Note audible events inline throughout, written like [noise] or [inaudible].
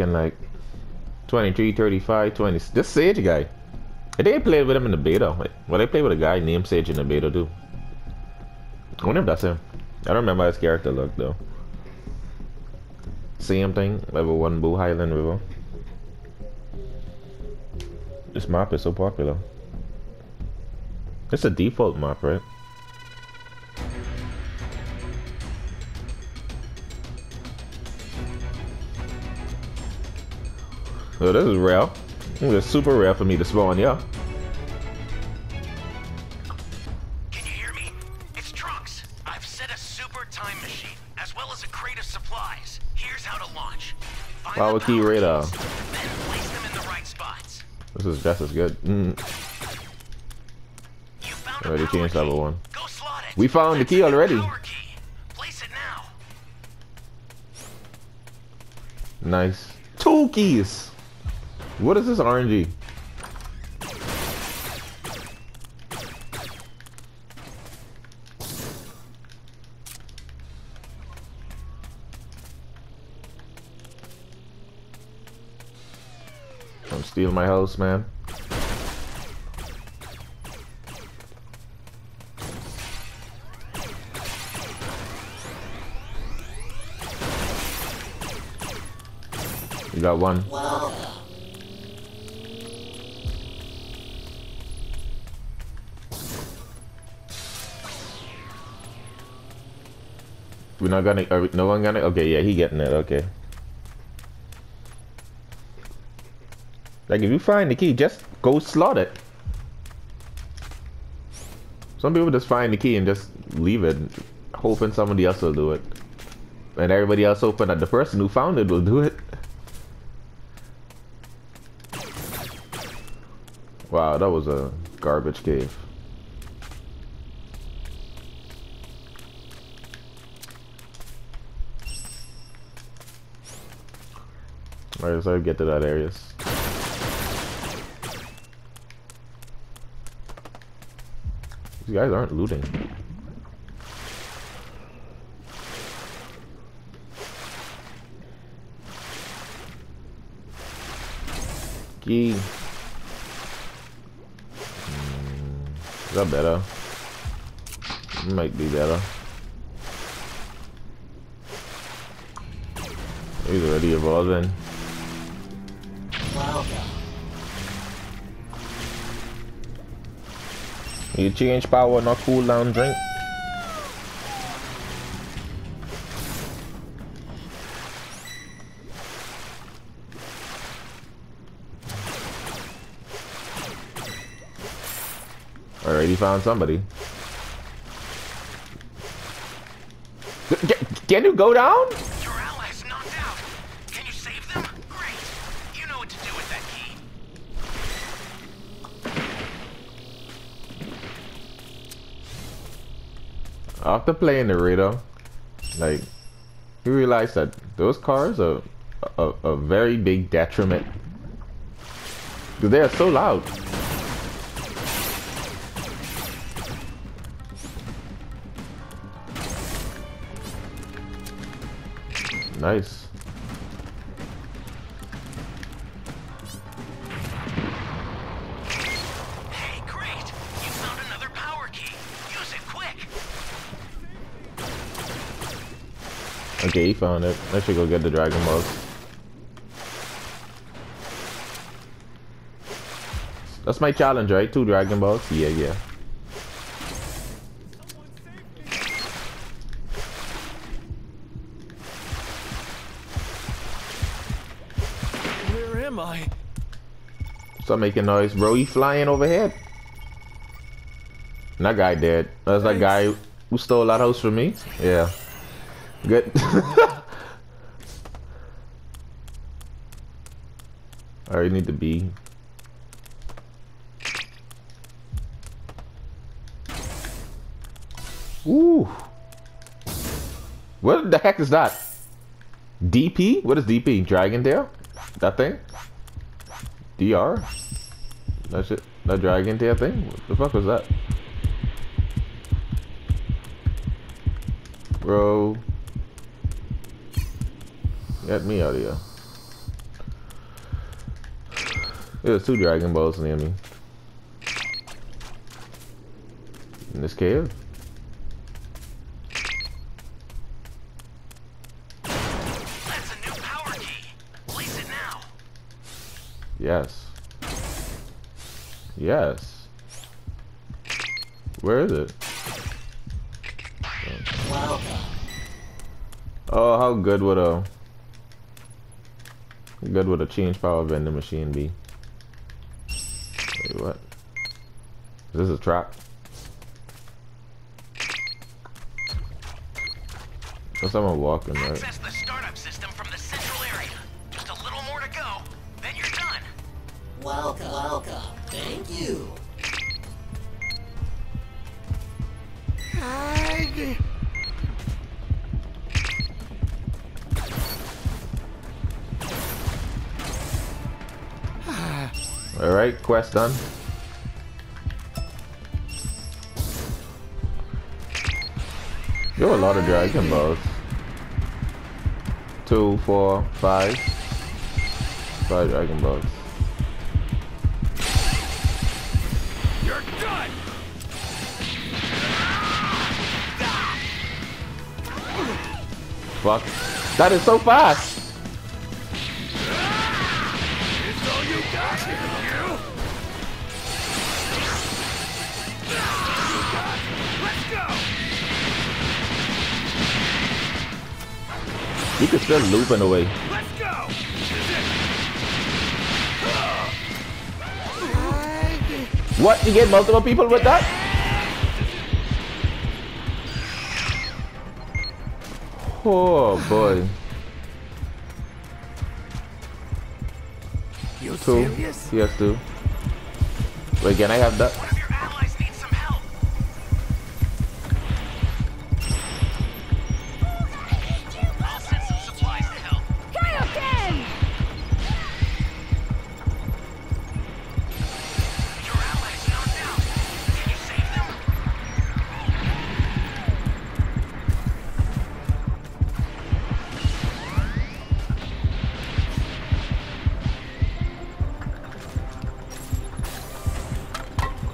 looking like 23, 35, 20. This Sage guy. I think I with him in the beta. Well, I played with a guy named Sage in the beta too. I wonder if that's him. I don't remember his character look though. Same thing, level 1 Boo Highland River. This map is so popular. It's a default map, right? Oh, this is rare. This is super rare for me to spawn, yeah. Can you hear me? It's Trunks. I've set a super time machine, as well as a crate of supplies. Here's how to launch. Find Power the key radar. keys, Then place them in the right spots. This is just as good. Mm. You found Already changed level one. Go slot it. We found the Let's key already. Key. Place it now. Nice. Two keys. What is this RNG? Don't steal my house, man. You got one. We're not gonna. Are we, no one gonna. Okay, yeah, he getting it. Okay. Like if you find the key, just go slot it. Some people just find the key and just leave it, hoping somebody else will do it, and everybody else hoping that the person who found it will do it. Wow, that was a garbage cave. Alright, so get to that areas. These guys aren't looting. Key. Hmm, is that better? Might be better. He's already evolving. You change power, not cool down drink. Already found somebody. Can, can you go down? After playing the raider, like, you realize that those cars are a, very big detriment. Because they are so loud. Nice. Okay, he found it. I should go get the Dragon Balls. That's my challenge, right? Two Dragon Balls? Yeah, yeah. Where am I? Stop making noise, bro. You flying overhead. And that guy dead. That's that guy who stole that house from me. Yeah. Good. [laughs] I already need to be. Ooh. What the heck is that? DP? What is DP? Dragon Tail? That thing? DR? That shit? That Dragon Tail thing? What the fuck was that? Bro. Get me out of here. There's two Dragon Balls near me. In this cave? That's a new power key. Place it now. Yes. Yes. Where is it? Oh, how good would a good would a change power vending machine be? Wait, what? Is this a trap? There's someone walking, right? Access the startup system from the central area. Just a little more to go, then you're done. Welcome, welcome. Thank you. Alright, quest done. Were a lot of Dragon Balls. Two, four, five. Five Dragon Balls. You're done. Fuck. That is so fast! You can still loop in a way. Let's go. What? You get multiple people with that? Oh boy. You Two. Yes, two. Wait, can I have that?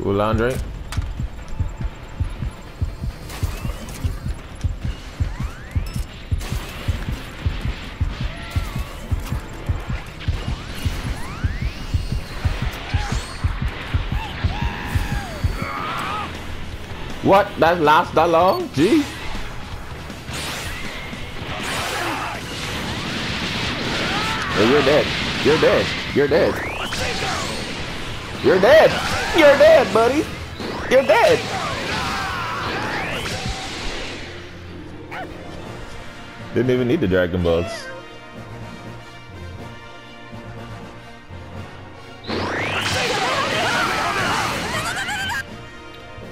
Andre. What? That lasts that long? Gee. You're dead. You're dead. You're dead. You're dead. You're dead, buddy. You're dead. Didn't even need the Dragon Balls.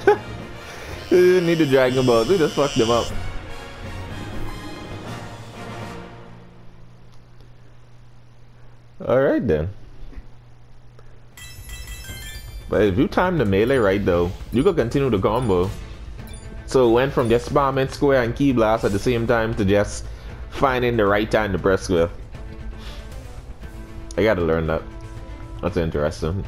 [laughs] Didn't need the Dragon Balls. We just fucked them up. But if you time the melee right though, you could continue the combo. So it went from just spamming square and ki blast at the same time to just finding the right time to press square. I gotta learn that. That's interesting.